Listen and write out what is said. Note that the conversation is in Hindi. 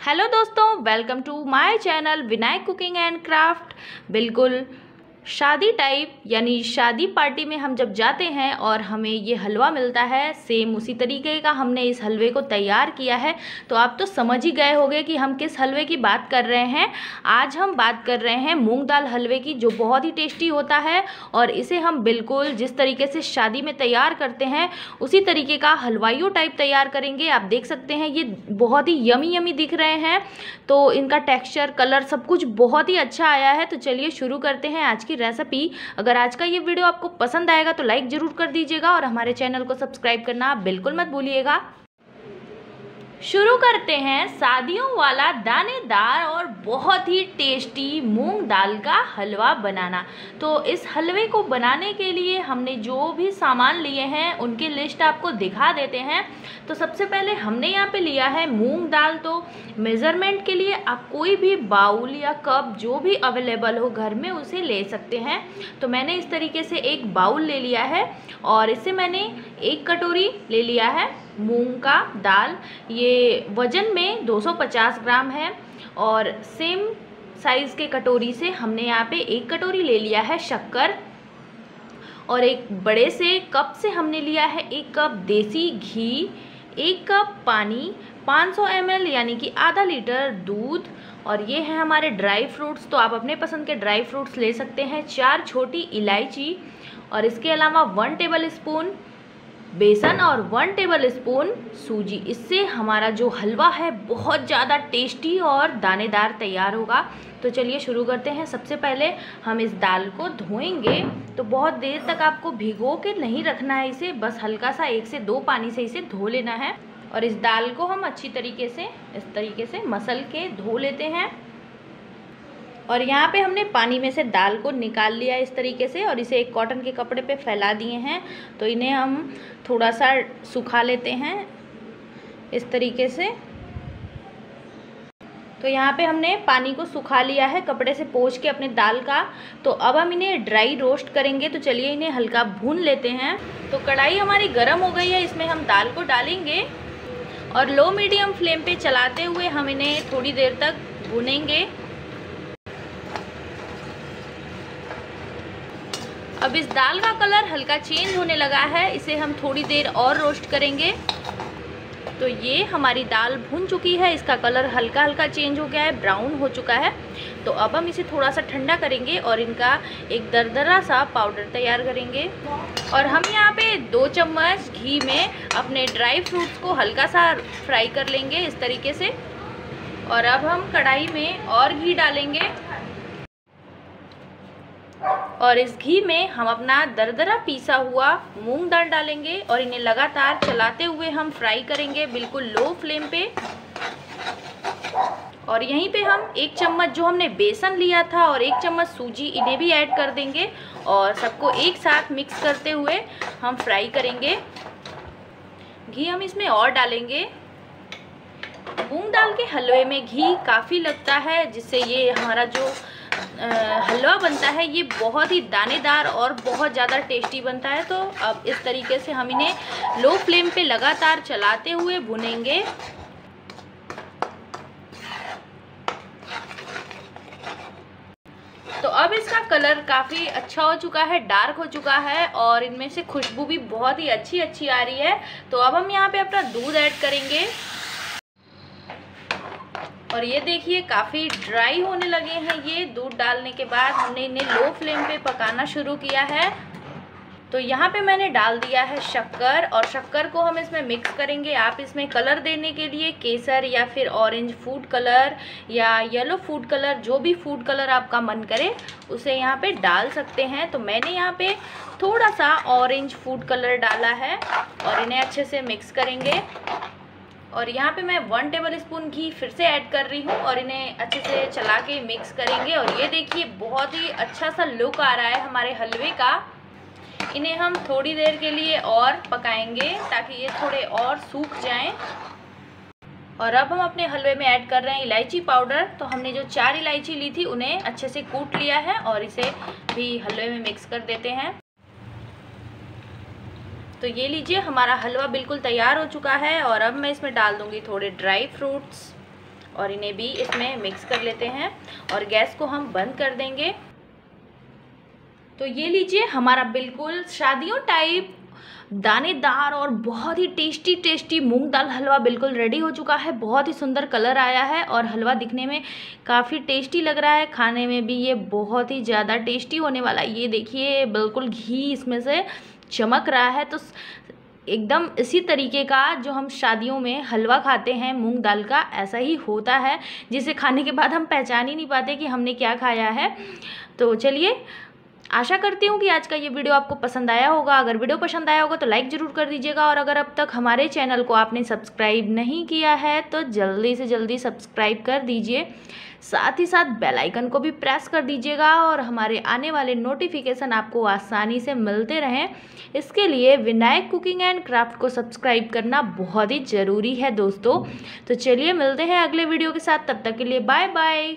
हेलो दोस्तों welcome to my channel Vinayak cooking and craft बिल्कुल शादी टाइप यानी शादी पार्टी में हम जब जाते हैं और हमें ये हलवा मिलता है सेम उसी तरीके का हमने इस हलवे को तैयार किया है। तो आप तो समझ ही गए होंगे कि हम किस हलवे की बात कर रहे हैं। आज हम बात कर रहे हैं मूंग दाल हलवे की, जो बहुत ही टेस्टी होता है और इसे हम बिल्कुल जिस तरीके से शादी में तैयार करते हैं, उसी तरीके का हलवाइयों टाइप तैयार करेंगे। आप देख सकते हैं ये बहुत ही यमी यमी दिख रहे हैं। तो इनका टेक्स्चर कलर सब कुछ बहुत ही अच्छा आया है। तो चलिए शुरू करते हैं आज की रेसिपी अगर आज का ये वीडियो आपको पसंद आएगा तो लाइक ज़रूर कर दीजिएगा और हमारे चैनल को सब्सक्राइब करना बिल्कुल मत भूलिएगा। शुरू करते हैं शादियों वाला दानेदार और बहुत ही टेस्टी मूंग दाल का हलवा बनाना। तो इस हलवे को बनाने के लिए हमने जो भी सामान लिए हैं, उनकी लिस्ट आपको दिखा देते हैं। तो सबसे पहले हमने यहाँ पे लिया है मूंग दाल। तो मेज़रमेंट के लिए आप कोई भी बाउल या कप जो भी अवेलेबल हो घर में, उसे ले सकते हैं। तो मैंने इस तरीके से एक बाउल ले लिया है और इसे मैंने एक कटोरी ले लिया है। मूंग का दाल, ये वज़न में 250 ग्राम है और सेम साइज़ के कटोरी से हमने यहाँ पे एक कटोरी ले लिया है शक्कर और एक बड़े से कप से हमने लिया है एक कप देसी घी, एक कप पानी 500 सौ यानी कि आधा लीटर दूध और ये है हमारे ड्राई फ्रूट्स। तो आप अपने पसंद के ड्राई फ्रूट्स ले सकते हैं, चार छोटी इलायची और इसके अलावा वन टेबल स्पून बेसन और वन टेबल स्पून सूजी। इससे हमारा जो हलवा है, बहुत ज़्यादा टेस्टी और दानेदार तैयार होगा। तो चलिए शुरू करते हैं। सबसे पहले हम इस दाल को धोएँगे। तो बहुत देर तक आपको भिगो के नहीं रखना है इसे। बस हल्का सा एक से दो पानी से इसे धो लेना है। और इस दाल को हम अच्छी तरीके से, इस तरीके से मसल के धो लेते हैं। और यहाँ पे हमने पानी में से दाल को निकाल लिया इस तरीके से और इसे एक कॉटन के कपड़े पे फैला दिए हैं। तो इन्हें हम थोड़ा सा सुखा लेते हैं इस तरीके से। तो यहाँ पे हमने पानी को सुखा लिया है कपड़े से पोछ के अपने दाल का। तो अब हम इन्हें ड्राई रोस्ट करेंगे। तो चलिए इन्हें हल्का भून लेते हैं। तो कढ़ाई हमारी गर्म हो गई है, इसमें हम दाल को डालेंगे और लो मीडियम फ्लेम पे चलाते हुए हम इन्हें थोड़ी देर तक भूनेंगे। अब इस दाल का कलर हल्का चेंज होने लगा है। इसे हम थोड़ी देर और रोस्ट करेंगे। तो ये हमारी दाल भुन चुकी है। इसका कलर हल्का हल्का चेंज हो गया है। ब्राउन हो चुका है। तो अब हम इसे थोड़ा सा ठंडा करेंगे और इनका एक दरदरा सा पाउडर तैयार करेंगे। और हम यहाँ पे दो चम्मच घी में अपने ड्राई फ्रूट्स को हल्का सा फ्राई कर लेंगे इस तरीके से। और अब हम कढ़ाई में और घी डालेंगे। और इस घी में हम अपना दरदरा पीसा हुआ मूंग दाल डालेंगे और इन्हें लगातार चलाते हुए हम फ्राई करेंगे बिल्कुल लो फ्लेम पे। और यहीं पे हम एक चम्मच जो हमने बेसन लिया था और एक चम्मच सूजी इन्हें भी ऐड कर देंगे और सबको एक साथ मिक्स करते हुए हम फ्राई करेंगे। घी हम इसमें और डालेंगे। मूंग दाल के हलवे में घी काफ़ी लगता है, जिससे ये हमारा जो हलवा बनता है, ये बहुत ही दानेदार और बहुत ज़्यादा टेस्टी बनता है। तो अब इस तरीके से हम इन्हें लो फ्लेम पे लगातार चलाते हुए भुनेंगे। तो अब इसका कलर काफ़ी अच्छा हो चुका है डार्क हो चुका है और इनमें से खुशबू भी बहुत ही अच्छी अच्छी आ रही है। तो अब हम यहाँ पे अपना दूध ऐड करेंगे। और ये देखिए, काफ़ी ड्राई होने लगे हैं। ये दूध डालने के बाद हमने इन्हें लो फ्लेम पे पकाना शुरू किया है। तो यहाँ पे मैंने डाल दिया है शक्कर और शक्कर को हम इसमें मिक्स करेंगे। आप इसमें कलर देने के लिए केसर या फिर ऑरेंज फ़ूड कलर या येलो फ़ूड कलर जो भी फ़ूड कलर आपका मन करे, उसे यहाँ पे डाल सकते हैं। तो मैंने यहाँ पे थोड़ा सा ऑरेंज फ़ूड कलर डाला है और इन्हें अच्छे से मिक्स करेंगे। और यहाँ पे मैं वन टेबल स्पून घी फिर से ऐड कर रही हूँ और इन्हें अच्छे से चला के मिक्स करेंगे। और ये देखिए, बहुत ही अच्छा सा लुक आ रहा है हमारे हलवे का। इन्हें हम थोड़ी देर के लिए और पकाएँगे ताकि ये थोड़े और सूख जाएँ। और अब हम अपने हलवे में ऐड कर रहे हैं इलायची पाउडर तो हमने जो चार इलायची ली थी, उन्हें अच्छे से कूट लिया है और इसे भी हलवे में मिक्स कर देते हैं। तो ये लीजिए, हमारा हलवा बिल्कुल तैयार हो चुका है और अब मैं इसमें डाल दूँगी थोड़े ड्राई फ्रूट्स और इन्हें भी इसमें मिक्स कर लेते हैं और गैस को हम बंद कर देंगे। तो ये लीजिए, हमारा बिल्कुल शादियों टाइप, दानेदार और बहुत ही टेस्टी टेस्टी मूंग दाल हलवा बिल्कुल रेडी हो चुका है। बहुत ही सुंदर कलर आया है और हलवा दिखने में काफ़ी टेस्टी लग रहा है। खाने में भी ये बहुत ही ज़्यादा टेस्टी होने वाला है। ये देखिए, बिल्कुल घी इसमें से चमक रहा है तो एकदम इसी तरीके का जो हम शादियों में हलवा खाते हैं, मूंग दाल का, ऐसा ही होता है, जिसे खाने के बाद हम पहचान ही नहीं पाते कि हमने क्या खाया है। तो चलिए, आशा करती हूँ कि आज का ये वीडियो आपको पसंद आया होगा। अगर वीडियो पसंद आया होगा तो लाइक ज़रूर कर दीजिएगा और अगर अब तक हमारे चैनल को आपने सब्सक्राइब नहीं किया है तो जल्दी से जल्दी सब्सक्राइब कर दीजिए। साथ ही साथ बेल आइकन को भी प्रेस कर दीजिएगा और हमारे आने वाले नोटिफिकेशन आपको आसानी से मिलते रहें। इसके लिए विनायक कुकिंग एंड क्राफ्ट को सब्सक्राइब करना बहुत ही ज़रूरी है दोस्तों। तो चलिए मिलते हैं अगले वीडियो के साथ। तब तक के लिए बाय बाय।